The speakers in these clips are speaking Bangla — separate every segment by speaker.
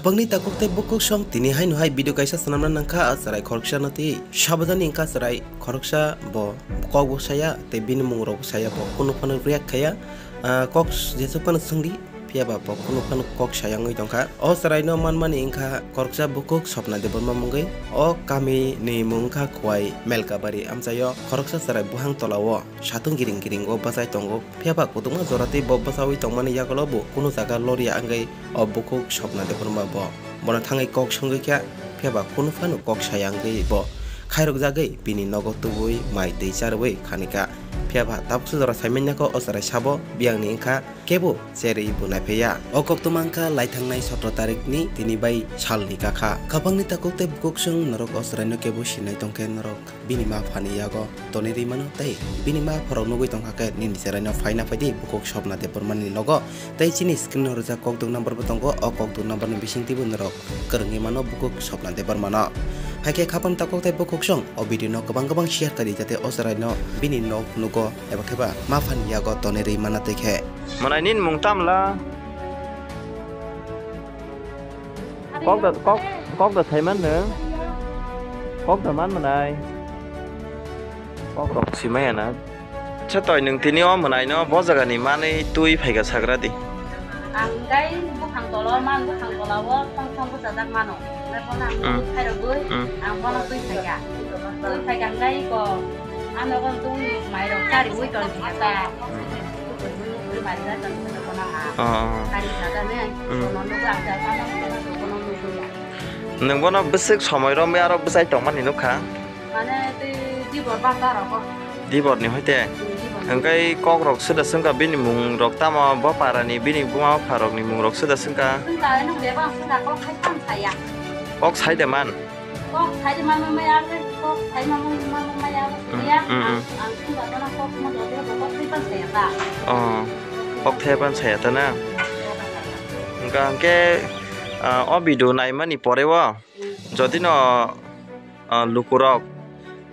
Speaker 1: খাপাংনি তাকুক তাই বকুক সং তিনি হাই নহাই ভিডিও কাইসা সানামনা নাংখা আসারাই খরকসা নাতি সাবধানি ইংকা সারাই খরকসা ব কক বসায়া তে বিন রক সায়া ব কোনো ফানো রিয়াক খায়া কক যেসব পানো সঙ্গি phiaba bo khunu khunu kok sayangui tongkha o sarai no manmani ingkha korksa bukuk sopna debon mamungai o kami ni mungkha khwai melka bari amchayo khoroksa sarai buhang tolawo satung giring giring go basai tongo phiaba kutuma jorati bo basawi tongmani yakolo bo kunu jaga loria angai o bukuk sopna debon ma bo bona thangai kok songai kya phiaba kunu phanu kok sayangai bo khairok jagai bini nogotubui mai dei charwei khanika phiaba tabuk sudara saimen yako osarai sabo biang ni engkha kebo cherei bunai pheya okok tumangkha laithangnai 17 tarik ni tini bai sal ni kakha khapangni takok te bukok sung norok osarai no kebo sinai tongke norok binima phani yago toni ri mano tai binima phorok nugui tongkha ke ni nisarai no phaina phaidi bukok sopna te pormani logo tai chini screen no rojak kok dung number bo tongko okok dung number ni bising tibun norok kerungi mano bukok sopna te pormano haike khapam takok tai bokok song o video no kabang kabang share kali jate osarai no bini nok nuko eba kheba ma phan yago tone re mana te khe
Speaker 2: manai mùng tam la có được có có được thấy mất nữa có được mất mà này có được xí mấy nè chắc tôi nâng tin nhau mà này nó bao giờ gần mà này tôi phải cả sạc ra đi
Speaker 1: ăn cái bút hàng tổ lo man bút hàng tổ lo vô không không bút giờ đang man ừ. hay là bưởi à con là bưởi phải cả bưởi phải cả đây có nó con tung mày đầu ta thì bưởi còn gì ta bưởi mày ra còn con nó à ta đi ra đây này nó nó làm ra con
Speaker 2: nó nâng bọn nó bứt sức xóm ấy đó mới aro bứt sai trọng mắt thì nó khá
Speaker 1: đi bọt băng ta rồi con
Speaker 2: đi bọt nhiều hay thế angkai kok rok sudah sengka bini mung rok tama bapak rani bini bunga apa rok ni mung rok sudah sengka.
Speaker 1: Sengka, ini dia bang sudah kok kaitan saya.
Speaker 2: Ox Heidemann.
Speaker 1: Ox Heidemann mama yaga, Ox Heidemann mama yaga. Ya, angin gak pernah Ox mau jodoh, Ox Heidemann saya Oh,
Speaker 2: Ox Heidemann saya no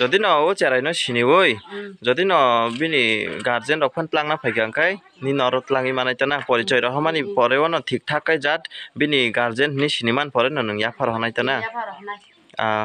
Speaker 2: যদি ন ও চেরাই ন সিনি ওই যদি ন বিনি গার্জেন রক্ষণ প্লাং না ফাইকাং খাই নি নর প্লাঙি মানাইতে না পরিচয় রহমানি পরেও ন ঠিকঠাক খাই জাত বিনি গার্জেন নি সিনিমান পরে ন নং ইয়াফার হনাইতে না